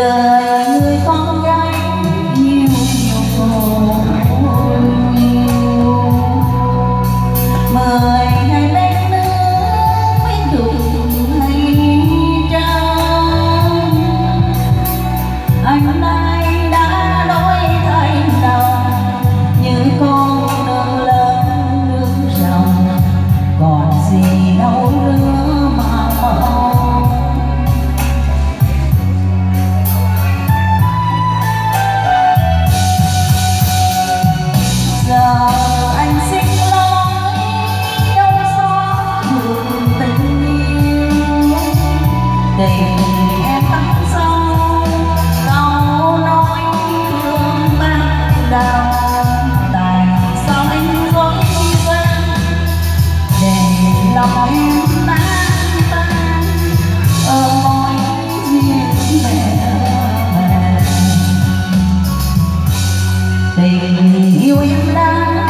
ada tình yêu em đang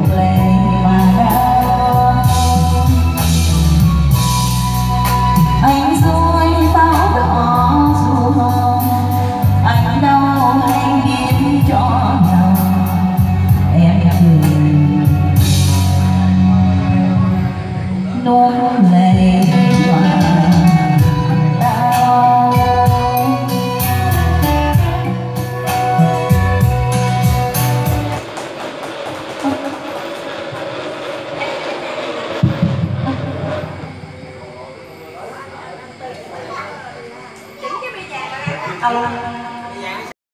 mulai Hello。